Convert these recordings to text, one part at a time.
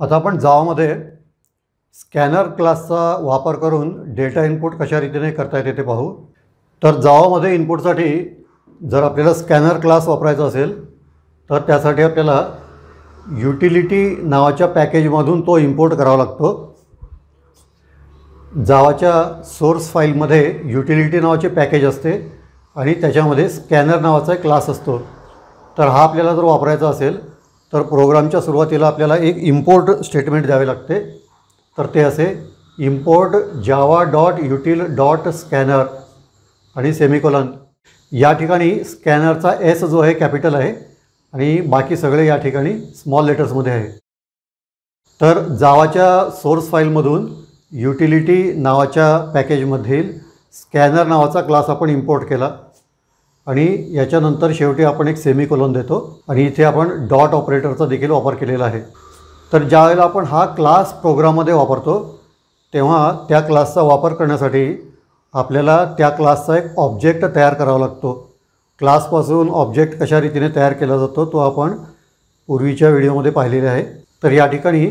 आता आपण जावामध्ये स्कॅनर क्लासचा वापर करून डेटा इनपुट कशा रीतीने करता येते ते पाहू. तर जावामध्ये इनपुटसाठी जर आपल्याला स्कॅनर क्लास वापरायचा असेल तर त्यासाठी आपल्याला युटिलिटी नावाच्या पॅकेजमधून तो इम्पोर्ट करावा लागतो. जावाच्या सोर्स फाईलमध्ये युटिलिटी नावाचे पॅकेज असते आणि त्याच्यामध्ये स्कॅनर नावाचा एक क्लास असतो. तर हा आपल्याला जर वापरायचा असेल तर प्रोग्रामच्या सुरुवातीला आपल्याला एक इम्पोर्ट स्टेटमेंट द्यावे लागते. तर ते असे import Java dot util dot scanner आणि सेमिकोलन या ठिकाणी स्कॅनरचा एस जो आहे कॅपिटल आहे आणि बाकी सगळे या ठिकाणी स्मॉल लेटर्समध्ये आहे. तर जावाच्या सोर्स फाईलमधून युटिलिटी नावाच्या पॅकेजमधील स्कॅनर नावाचा क्लास आपण इम्पोर्ट केला. आणि याच्यानंतर शेवटी आपण एक सेमी कोलन देतो आणि इथे आपण डॉट ऑपरेटरचा देखील वापर केलेला आहे. तर ज्यावेळेला आपण हा क्लास प्रोग्राममध्ये वापरतो तेव्हा त्या क्लासचा वापर करण्यासाठी आपल्याला त्या क्लासचा एक ऑब्जेक्ट तयार करावा लागतो. क्लासपासून ऑब्जेक्ट कशा रीतीने तयार केला जातो तो आपण पूर्वीच्या व्हिडिओमध्ये पाहिलेले आहे. तर या ठिकाणी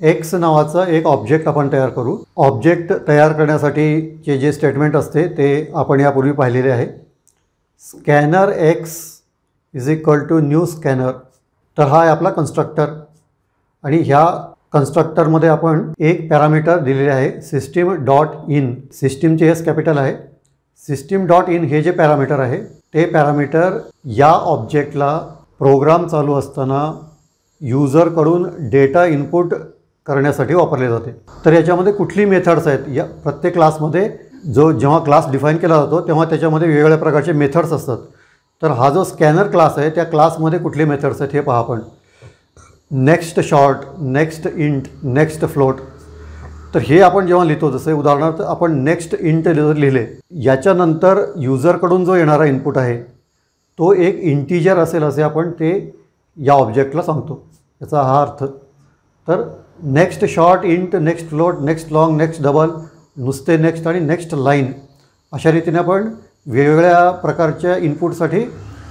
एक्स नावाचा एक ऑब्जेक्ट आपण तयार करू. ऑब्जेक्ट तयार करण्यासाठीचे जे स्टेटमेंट असते ते आपण यापूर्वी पाहिलेले आहे. Scanner x is equal to new scanner. तर हा आहे आपला कन्स्ट्रक्टर आणि ह्या कन्स्ट्रक्टरमध्ये आपण एक पॅरामीटर दिलेले आहे सिस्टीम डॉट इन सिस्टीमचे एस कॅपिटल आहे. सिस्टीम डॉट इन हे जे पॅरामीटर आहे ते पॅरामीटर या ऑब्जेक्टला प्रोग्राम चालू असताना युजरकडून डेटा इनपुट करण्यासाठी वापरले जाते. तर याच्यामध्ये कुठली मेथड्स आहेत? या प्रत्येक क्लासमध्ये जो जेव्हा क्लास डिफाईन केला जातो तेव्हा त्याच्यामध्ये वेगवेगळ्या प्रकारचे मेथड्स असतात. तर हा जो स्कॅनर क्लास आहे त्या क्लासमध्ये कुठले मेथड्स आहेत हे पहा आपण. Next short next int next float तर हे आपण जेव्हा लिहितो जसे उदाहरणार्थ आपण नेक्स्ट इंट जर लिहिले याच्यानंतर युजरकडून जो येणारा इनपुट आहे तो एक इंटिजर असेल असे आपण ते या ऑब्जेक्टला सांगतो. याचा हा अर्थ. तर next short int next float next long next double नुसते नेक्स्ट आणि नेक्स्ट लाईन अशा रीतीने आपण वेगवेगळ्या प्रकारच्या इनपुटसाठी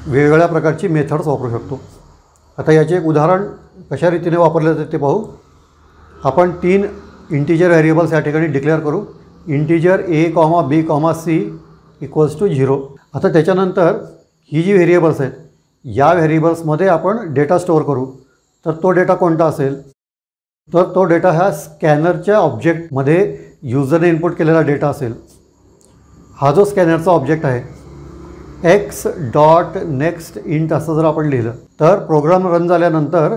वेगवेगळ्या प्रकारची मेथड्स वापरू शकतो. आता याचे एक उदाहरण कशा रीतीने वापरले जाते ते पाहू. आपण तीन इंटिजर व्हेरिएबल्स या ठिकाणी डिक्लेअर करू. Integer a comma b comma c equals to zero आता त्याच्यानंतर ही जी व्हेरिएबल्स आहेत या व्हेरिएबल्समध्ये आपण डेटा स्टोअर करू. तर तो डेटा कोणता असेल? तर तो डेटा ह्या स्कॅनरच्या ऑब्जेक्टमध्ये युजरने इनपुट केलेला डेटा असेल. हा जो स्कॅनरचा ऑब्जेक्ट आहे एक्स डॉट नेक्स्ट इंट असं जर आपण लिहिलं तर प्रोग्राम रन झाल्यानंतर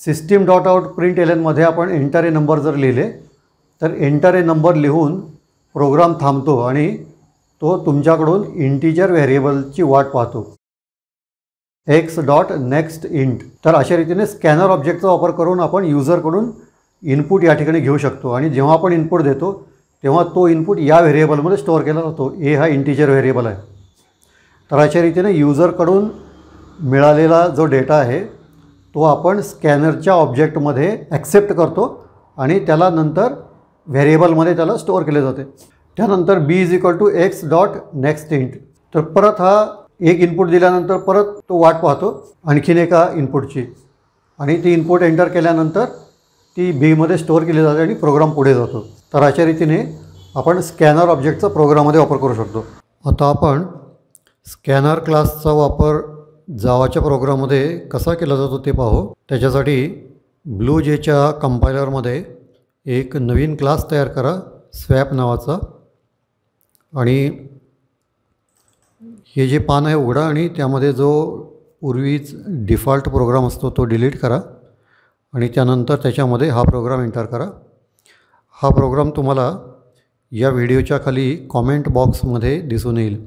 सिस्टीम डॉट आउट प्रिंट एलनमध्ये आपण एंटर ए नंबर जर लिहिले तर एंटर ए नंबर लिहून प्रोग्राम थांबतो आणि तो तुमच्याकडून इंटिजर व्हेरिएबलची वाट पाहतो. X dot next int. तर अशा रीतीने स्कॅनर ऑब्जेक्टचा वापर करून आपण युजरकडून इनपुट या ठिकाणी घेऊ शकतो. आणि जेव्हा आपण इनपुट देतो तेव्हा तो इनपुट या व्हेरिएबलमध्ये स्टोअर केला जातो. ए हा इंटिजर व्हेरिएबल आहे. तर अशा रीतीने युजरकडून मिळालेला जो डेटा आहे तो आपण स्कॅनरच्या ऑब्जेक्टमध्ये ॲक्सेप्ट करतो आणि त्याला नंतर व्हेरिएबलमध्ये त्याला स्टोअर केले जाते. त्यानंतर b is equal to x dot next int तर परत हा एक इनपुट दिल्यानंतर परत तो वाट पाहतो आणखीन एका इनपुटची. आणि ती इनपुट एंटर केल्यानंतर ती बीमध्ये स्टोअर केली जाते आणि प्रोग्राम पुढे जातो. तर अशा रीतीने आपण स्कॅनर ऑब्जेक्टचा प्रोग्राममध्ये वापर करू शकतो. आता आपण स्कॅनर क्लासचा वापर जावाच्या प्रोग्राममध्ये कसा केला जातो ते पाहू. त्याच्यासाठी ब्लू जेच्या कंपायलरमध्ये एक नवीन क्लास तयार करा स्वॅप नावाचा. आणि हे जे पान आहे उघडा आणि त्यामध्ये जो पूर्वीच डिफॉल्ट प्रोग्राम असतो तो डिलीट करा. आणि त्यानंतर त्याच्यामध्ये हा प्रोग्राम एंटर करा. हा प्रोग्राम तुम्हाला या व्हिडिओच्या खाली कॉमेंट बॉक्समध्ये दिसून येईल.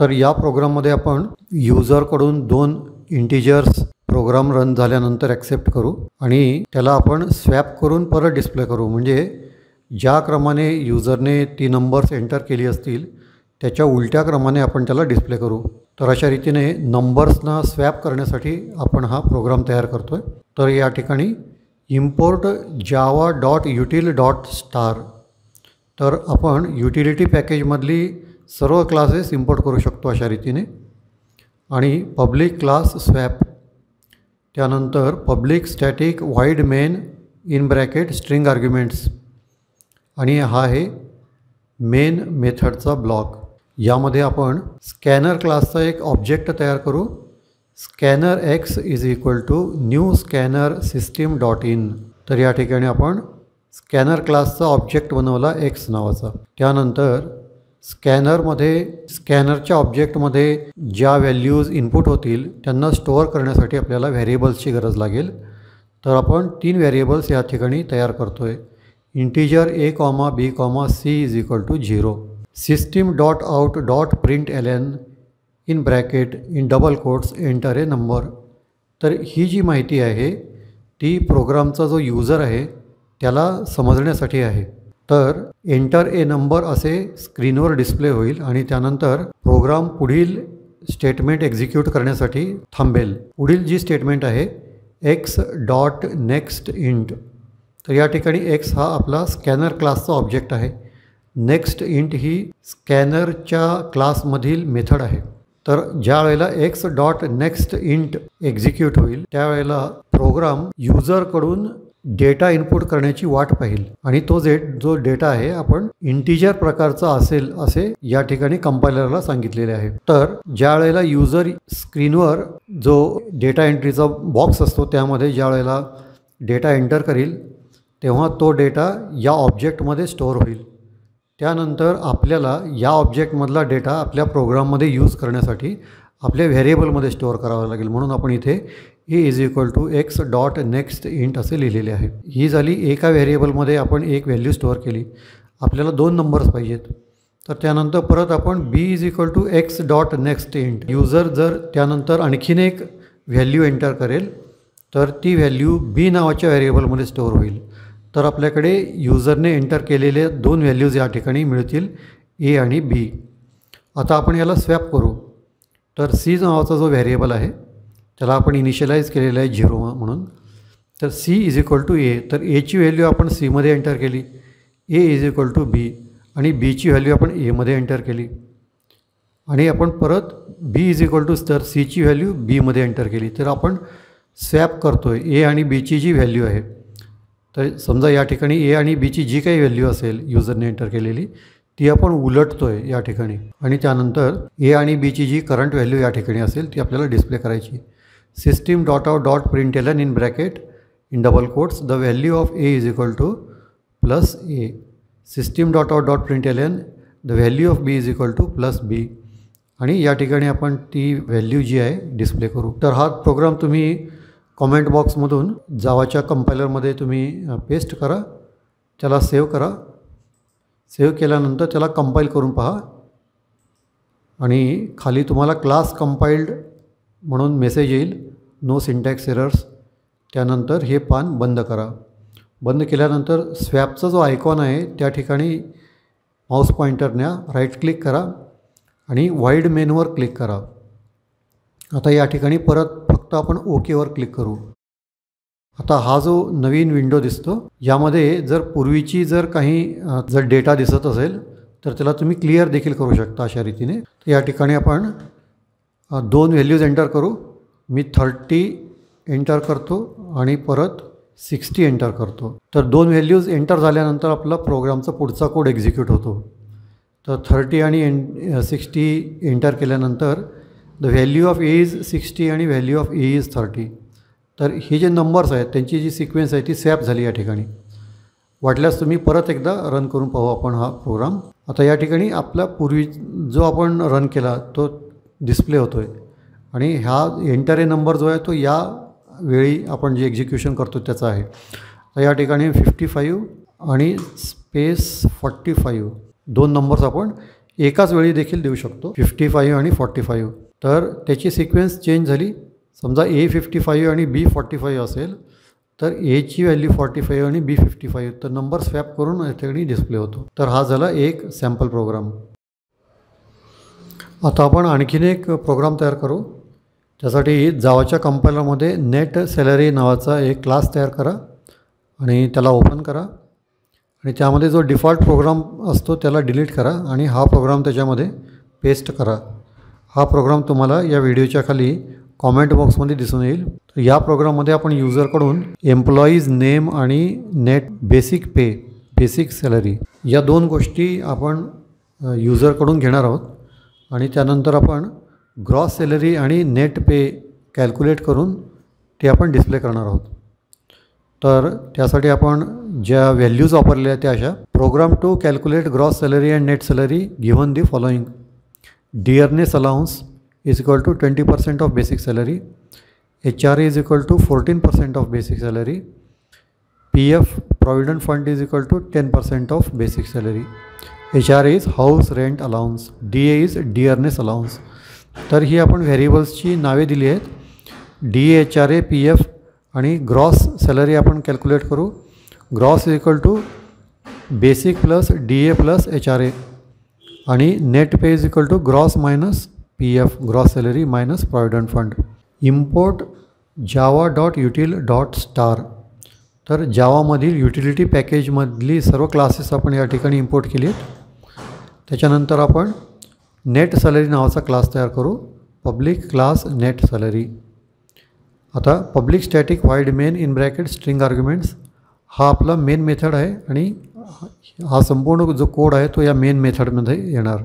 तर या प्रोग्राममध्ये आपण युजरकडून दोन इंटिजर्स प्रोग्राम रन झाल्यानंतर ॲक्सेप्ट करू आणि त्याला आपण स्वॅप करून परत डिस्प्ले करू. म्हणजे ज्या क्रमाने युजरने ती नंबर्स एंटर केली असतील त्याच्या उलट्या क्रमाने आपण त्याला डिस्प्ले करू. तर अशा रीतीने नंबर्सना स्वॅप करण्यासाठी आपण हा प्रोग्राम तयार करतो आहे तर या ठिकाणी import Java dot util dot star तर आपण युटिलिटी पॅकेजमधली सर्व क्लासेस इम्पोर्ट करू शकतो अशा रीतीने. आणि पब्लिक क्लास स्वॅप त्यानंतर public static void main in bracket string arguments आणि हा आहे मेन मेथडचा ब्लॉक यामध्ये आपण स्कॅनर क्लासचा एक ऑब्जेक्ट तयार करू. Scanner x is equal to new scanner system dot in. तर या ठिकाणी आपण स्कॅनर क्लासचा ऑब्जेक्ट बनवला एक्स नावाचा. त्यानंतर स्कॅनरमध्ये स्कॅनरच्या ऑब्जेक्टमध्ये ज्या व्हॅल्यूज इनपुट होतील त्यांना स्टोअर करण्यासाठी आपल्याला व्हेरिएबल्सची गरज लागेल. तर आपण तीन व्हेरिएबल्स या ठिकाणी तयार करतो आहे integer a comma b comma c is equal to zero. System dot out dot print l n in bracket in double quotes enter a number. तर ही जी माहिती आहे ती प्रोग्रामचा जो यूजर आहे त्याला समजण्यासाठी आहे. तर एंटर ए नंबर असे स्क्रीनवर डिस्प्ले होईल आणि त्यानंतर प्रोग्राम पुढील स्टेटमेंट एक्झिक्यूट करण्यासाठी थांबेल. पुढील जी स्टेटमेंट आहे एक्स डॉट नेक्स्ट इंट तर या ठिकाणी एक्स हा आपला स्कॅनर क्लासचा ऑब्जेक्ट आहे. नेक्स्ट इंट ही स्कॅनरच्या क्लासमधील मेथड आहे. तर ज्या वेळेला x dot next int execute होईल त्यावेळेला प्रोग्राम युजरकडून डेटा इनपुट करण्याची वाट पाहिल. आणि तो जे जो डेटा आहे आपण इंटिजर प्रकारचा असेल असे या ठिकाणी कंपायलरला सांगितलेले आहे. तर ज्या वेळेला युजर स्क्रीनवर जो डेटा एंट्रीचा बॉक्स असतो त्यामध्ये ज्या वेळेला डेटा एंटर करील तेव्हा तो डेटा या ऑब्जेक्टमध्ये स्टोअर होईल. त्यानंतर आपल्याला या ऑब्जेक्टमधला डेटा आपल्या प्रोग्राममध्ये यूज करण्यासाठी आपल्या व्हेरिएबलमध्ये स्टोअर करावा लागेल. म्हणून आपण इथे a is equal to x dot next int असे लिहिलेले आहे. ही झाली एका व्हेरिएबलमध्ये आपण एक व्हॅल्यू स्टोअर केली. आपल्याला दोन नंबर्स पाहिजेत. तर त्यानंतर परत आपण b is equal to x dot next int user जर त्यानंतर आणखीन एक व्हॅल्यू एंटर करेल तर ती व्हॅल्यू बी नावाच्या व्हेरिएबलमध्ये स्टोअर होईल. तर आपल्याकडे युजरने एंटर केलेले दोन व्हॅल्यूज या ठिकाणी मिळतील ए आणि बी. आता आपण याला स्वॅप करू. तर सी नावाचा जो व्हेरिएबल आहे त्याला आपण इनिशियलाइज केलेलं आहे झिरो म्हणून. तर C is equal to A तर एची व्हॅल्यू आपण सीमध्ये एंटर केली A is equal to B आणि बीची व्हॅल्यू आपण एमध्ये एंटर केली. आणि आपण परत बी इज इक्वल टू तर सीची व्हॅल्यू बीमध्ये एंटर केली. तर आपण स्वॅप करतो आहे ए आणि बीची जी व्हॅल्यू आहे तर समजा या ठिकाणी ए आणि बीची जी काही व्हॅल्यू असेल युजरने एंटर केलेली ती आपण उलटतो आहे या ठिकाणी. आणि त्यानंतर ए आणि बीची जी करंट व्हॅल्यू या ठिकाणी असेल ती आपल्याला डिस्प्ले करायची. System dot out dot println in bracket in double quotes the value of A is equal to plus A system dot out dot println the value of B is equal to plus B आणि या ठिकाणी आपण ती value जी आहे display करू. तर हा programme तुम्ही कॉमेंट बॉक्समधून जावाच्या कंपायलरमध्ये तुम्ही पेस्ट करा त्याला सेव्ह करा. सेव्ह केल्यानंतर त्याला कंपाईल करून पहा. आणि खाली तुम्हाला क्लास कंपाईल्ड म्हणून मेसेज येईल. No syntax errors. त्यानंतर हे पान बंद करा. बंद केल्यानंतर स्वॅपचा जो आयकॉन आहे त्या ठिकाणी माऊस पॉईंटरन्या राईट क्लिक करा आणि वाईड मेनवर क्लिक करा. आता या ठिकाणी परत फक्त आपण ओकेवर क्लिक करू. आता हा जो नवीन विंडो दिसतो यामध्ये जर पूर्वीची जर काही जर डेटा दिसत असेल तर त्याला तुम्ही क्लिअर देखील करू शकता अशा रीतीने. या ठिकाणी आपण दोन व्हॅल्यूज एंटर करू. मी थर्टी एंटर करतो आणि परत सिक्स्टी एंटर करतो. तर दोन व्हॅल्यूज एंटर झाल्यानंतर आपला प्रोग्रामचा पुढचा कोड एक्झिक्यूट होतो. तर थर्टी आणि एन सिक्स्टी एंटर केल्यानंतर the value of A is sixty आणि value of A is thirty तर हे जे नंबर्स आहेत त्यांची जी सिक्वेन्स आहे ती सॅप झाली या ठिकाणी. वाटल्यास तुम्ही परत एकदा रन करून पाहू आपण हा प्रोग्राम आता या ठिकाणी आपला पूर्वी जो आपण रन केला तो डिस्प्ले होतो आहे आणि हा एंटर ए नंबर जो आहे तो या वेळी आपण जे एक्झिक्युशन करतो त्याचा आहे. तर या ठिकाणी फिफ्टी फाईव्ह आणि स्पेस फॉर्टी फाईव्ह दोन नंबर्स आपण एकाच वेळी देखील देऊ शकतो. फिफ्टी फाईव्ह आणि फॉर्टी फाईव्ह तर त्याची सिक्वेन्स चेंज झाली. समजा ए फिफ्टी फाईव्ह आणि बी फॉर्टी फाईव्ह असेल तर एची व्हॅल्यू फॉर्टी फाईव्ह आणि बी फिफ्टी फाईव्ह तर नंबर स्वॅप करून या ठिकाणी डिस्प्ले होतो. तर हा झाला एक सॅम्पल प्रोग्राम आता आपण आणखीन एक प्रोग्राम तयार करू. त्यासाठी जावाच्या कंपायलरमध्ये नेट सॅलरी नावाचा एक क्लास तयार करा आणि त्याला ओपन करा. आणि त्यामध्ये जो डिफॉल्ट प्रोग्राम असतो त्याला डिलीट करा आणि हा प्रोग्राम त्याच्यामध्ये पेस्ट करा. हा प्रोग्राम तुम्हाला या व्हिडिओच्या खाली कॉमेंट बॉक्समध्ये दिसून येईल. या प्रोग्राममध्ये आपण युजरकडून एम्प्लॉईज नेम आणि net basic pay basic salary या दोन गोष्टी आपण युजरकडून घेणार आहोत. आणि त्यानंतर आपण ग्रॉस सॅलरी आणि नेट पे कॅल्क्युलेट करून ते आपण डिस्प्ले करणार आहोत. तर त्यासाठी आपण ज्या व्हॅल्यूज वापरलेल्या त्या अशा. Program to calculate gross salary and net salary given the following dearness allowance is equal to twenty percent of basic salary H R is equal to fourteen percent of basic salary P F provident fund is equal to ten percent of basic salary H R is house rent allowance D A is dearness allowance तर ही आपण व्हेरिएबल्सची नावे दिली आहेत. D H R A P F आणि gross salary आपण calculate करू. Gross is equal to basic plus D A plus H R A आणि net pay is equal to gross minus P F gross salary minus provident fund import Java dot util dot star तर जावामधील utility पॅकेजमधली सर्व classes आपण या ठिकाणी import केली आहेत. त्याच्यानंतर आपण नेट सॅलरी नावाचा क्लास तयार करू. पब्लिक क्लास नेट सॅलरी आता public static void main in bracket string arguments हा आपला मेन मेथड आहे आणि हा संपूर्ण जो कोड आहे तो या मेन मेथडमध्ये येणार.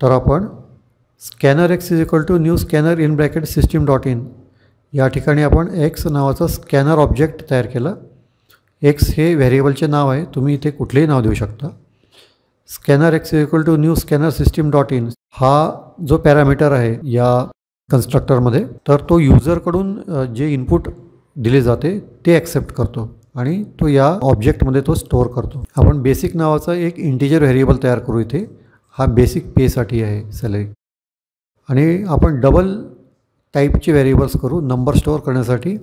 तर आपण scanner X is equal to new scanner in bracket system dot in या ठिकाणी आपण एक्स नावाचा स्कॅनर ऑब्जेक्ट तयार केला. एक्स हे व्हेरिएबलचे नाव आहे. तुम्ही इथे कुठलेही नाव देऊ शकता. Scanner X is equal to new scanner system dot in हा जो पॅरामीटर आहे या कन्स्ट्रक्टरमध्ये तर तो युजरकडून जे इनपुट दिले जाते ते ॲक्सेप्ट करतो. आणि तो या ऑब्जेक्टमध्ये तो स्टोअर करतो. आपण बेसिक नावाचा एक इंटिजर व्हेरिएबल तयार करू इथे. हा बेसिक पेसाठी आहे सॅलरी आणि आपण डबल टाईपचे व्हेरिएबल्स करू. नंबर स्टोअर करण्यासाठी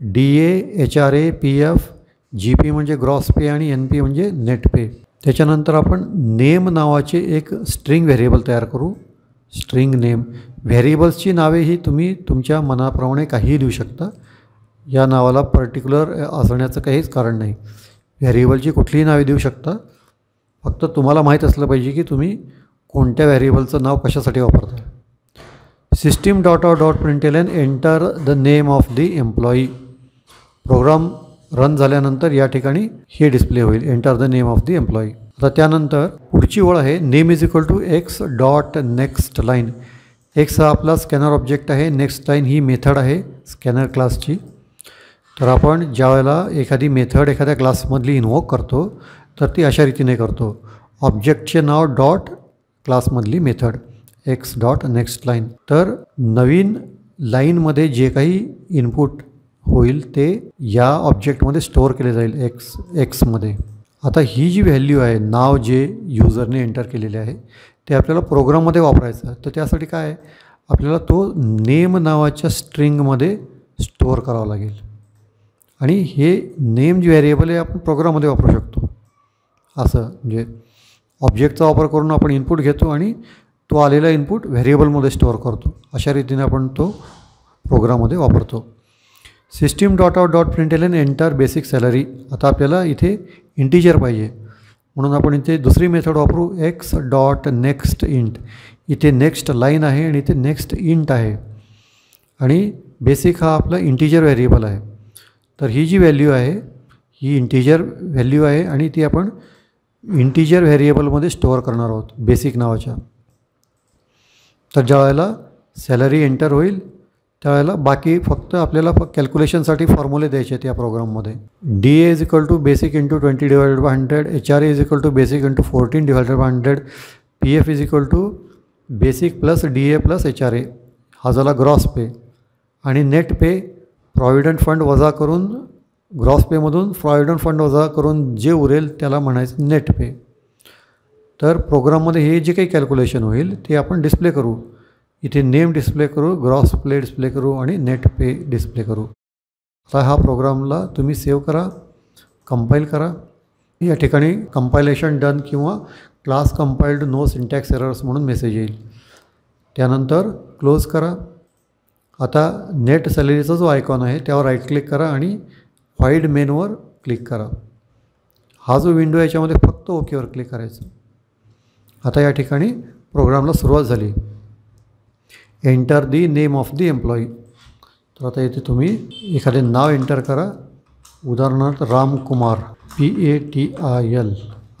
D A H R A P F G P म्हणजे ग्रॉस पे आणि एन पी म्हणजे नेट पे त्याच्यानंतर आपण नेम नावाचे एक स्ट्रिंग व्हेरिएबल तयार करू. स्ट्रिंग नेम व्हेरिएबल्सची नावे ही तुम्ही तुमच्या मनाप्रमाणे काहीही देऊ शकता. या नावाला पर्टिक्युलर असण्याचं काहीच कारण नाही. व्हॅरिएबलची कुठलीही नावे देऊ शकता. फक्त तुम्हाला माहीत असलं पाहिजे की तुम्ही कोणत्या व्हॅरिएबलचं नाव कशासाठी वापरता system dot out dot println enter the name of the employee program run झाल्यानंतर या ठिकाणी हे डिस्प्ले होईल. Enter the name of the employee आता त्यानंतर पुढची ओळ आहे name is equal to X dot next line X हा आपला स्कॅनर ऑब्जेक्ट आहे. नेक्स्ट लाईन ही मेथड आहे स्कॅनर क्लासची तर आपण ज्या वेळेला एखादी मेथड एखाद्या क्लासमधली इन्वोक करतो तर ती अशा रीतीने करतो. ऑब्जेक्टचे नाव dot क्लासमधली method X dot next line तर नवीन लाईनमध्ये जे काही इनपुट होईल ते या ऑब्जेक्टमध्ये स्टोअर केले जाईल एक्स एक्समध्ये आता ही जी व्हॅल्यू आहे नाव जे युजरने एंटर केलेले आहे ते आपल्याला प्रोग्राममध्ये वापरायचं. तर त्यासाठी काय आपल्याला तो नेम नावाच्या स्ट्रिंगमध्ये स्टोअर करावा लागेल. आणि हे नेम जे व्हेरिएबल आहे आपण प्रोग्राममध्ये वापरू शकतो. असं म्हणजे ऑब्जेक्टचा वापर करून आपण इनपुट घेतो आणि तो आलेला इनपुट व्हेरिएबलमध्ये स्टोअर करतो. अशा रीतीने आपण तो प्रोग्राममध्ये वापरतो. System dot out dot println enter basic salary आता आपल्याला इथे इंटिजर पाहिजे. म्हणून आपण इथे दुसरी मेथड वापरू एक्स डॉट नेक्स्ट इंट इथे नेक्स्ट लाईन आहे आणि इथे नेक्स्ट इंट आहे. आणि बेसिक हा आपला इंटिजर व्हेरिएबल आहे. तर ही जी व्हॅल्यू आहे ही इंटिजर व्हॅल्यू आहे आणि ती आपण इंटिजर व्हेरिएबलमध्ये स्टोअर करणार आहोत बेसिक नावाच्या. तर ज्या वेळेला सॅलरी एंटर होईल त्यावेळेला बाकी फक्त आपल्याला फ कॅल्क्युलेशनसाठी फॉर्म्युले द्यायचे आहेत या प्रोग्राममध्ये D A is equal to basic into twenty divided by hundred H R is equal to basic into fourteen divided by hundred P F is equal to basic plus D A plus H R A हा झाला gross pay आणि net पे provident fund वजा करून gross पेमधून provident fund वजा करून जे उरेल त्याला म्हणायचं नेट पे तर प्रोग्राममध्ये हे जे काही कॅल्क्युलेशन होईल ते आपण डिस्प्ले करू. इथे नेम डिस्प्ले करू ग्रॉस प्ले डिस्प्ले करू आणि नेट पे डिस्प्ले करू. आता हा प्रोग्रामला तुम्ही सेव्ह करा कंपाईल करा. या ठिकाणी कंपायलेशन डन किंवा class compiled no syntax errors म्हणून मेसेज येईल. त्यानंतर क्लोज करा. आता नेट सॅलरीचा जो आयकॉन आहे त्यावर राईट क्लिक करा आणि व्हाईड मेनवर क्लिक करा. हा जो विंडो याच्यामध्ये फक्त ओकेवर क्लिक करायचं. आता या ठिकाणी प्रोग्रामला सुरुवात झाली. Enter the name of the employee तर आता येथे तुम्ही एखादे नाव एंटर करा. उदाहरणार्थ Ramkumar P A T I L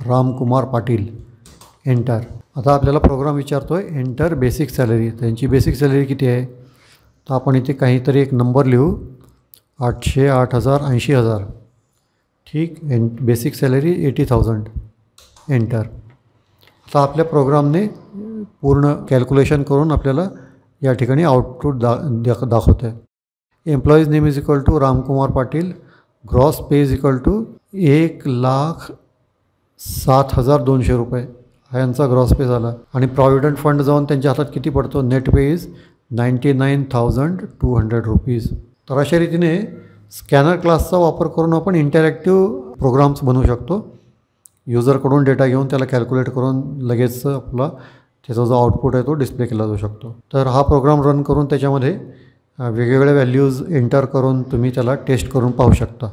Ramkumar Patil enter आता आपल्याला प्रोग्राम विचारतो आहे एंटर बेसिक सॅलरी त्यांची बेसिक सॅलरी किती आहे? तर आपण इथे काहीतरी एक नंबर लिहू. आठशे आठ हजार ऐंशी हजार. ठीक N basic salary eighty thousand enter आता आपल्या प्रोग्रामने पूर्ण कॅल्क्युलेशन करून आपल्याला या ठिकाणी आउटपुट दा दाखवतं आहे employee's name is equal to Ramkumar Patil gross pay is equal to एक लाख सात हजार दोनशे रुपये. हा यांचा ग्रॉस पे झाला. आणि प्रॉव्हिडंट फंड जाऊन त्यांच्या हातात किती पडतो? Net pay is ninety nine thousand two hundred rupees. तर अशा रीतीने स्कॅनर क्लासचा वापर करून आपण इंटरॅक्टिव्ह प्रोग्राम्स बनवू शकतो. युजरकडून डेटा घेऊन त्याला कॅल्क्युलेट करून लगेच आपला त्याचा जो आउटपुट आहे तो डिस्प्ले केला जाऊ शकतो. तर हा प्रोग्राम रन करून त्याच्यामध्ये वेगवेगळ्या व्हॅल्यूज एंटर करून तुम्ही त्याला टेस्ट करून पाहू शकता.